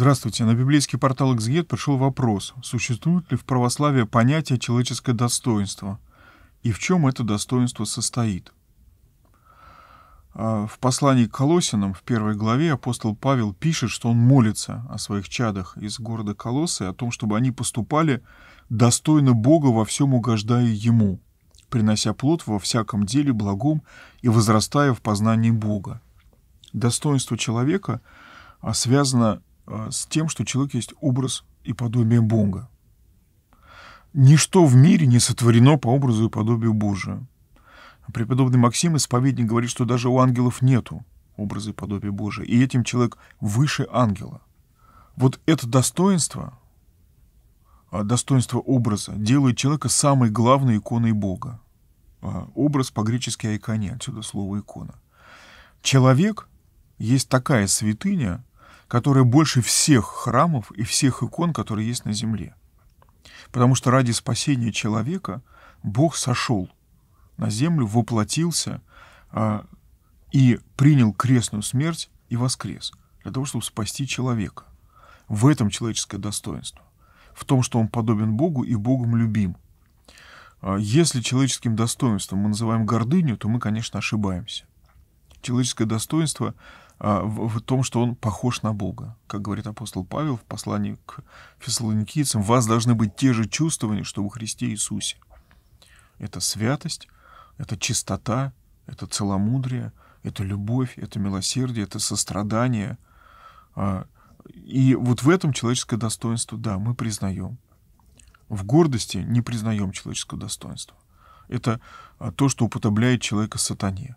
Здравствуйте. На библейский портал «Эксгет» пришел вопрос, существует ли в православии понятие «человеческое достоинство» и в чем это достоинство состоит. А, в послании к Колосинам в первой главе апостол Павел пишет, что он молится о своих чадах из города Колоссы, о том, чтобы они поступали достойно Бога во всем угождая Ему, принося плод во всяком деле благом и возрастая в познании Бога. Достоинство человека а, связано с тем, что человек есть образ и подобие Бога. Ничто в мире не сотворено по образу и подобию Божию. Преподобный Максим, исповедник, говорит, что даже у ангелов нету образа и подобия Божия, и этим человек выше ангела. Вот это достоинство, а, достоинство образа делает человека самой главной иконой Бога. А, образ по-гречески айконе, отсюда слово икона. Человек есть такая святыня, которая больше всех храмов и всех икон, которые есть на земле. Потому что ради спасения человека Бог сошел на землю, воплотился а, и принял крестную смерть и воскрес для того, чтобы спасти человека. В этом человеческое достоинство. В том, что он подобен Богу и Богом любим. А, если человеческим достоинством мы называем гордыню, то мы, конечно, ошибаемся. Человеческое достоинство в, в том, что он похож на Бога. Как говорит апостол Павел в послании к фессалоникийцам, «Вас должны быть те же чувствования, что во Христе Иисусе». Это святость, это чистота, это целомудрие, это любовь, это милосердие, это сострадание. А, и вот в этом человеческое достоинство, да, мы признаем. В гордости не признаем человеческое достоинство. Это а, то, что уподобляет человека сатане.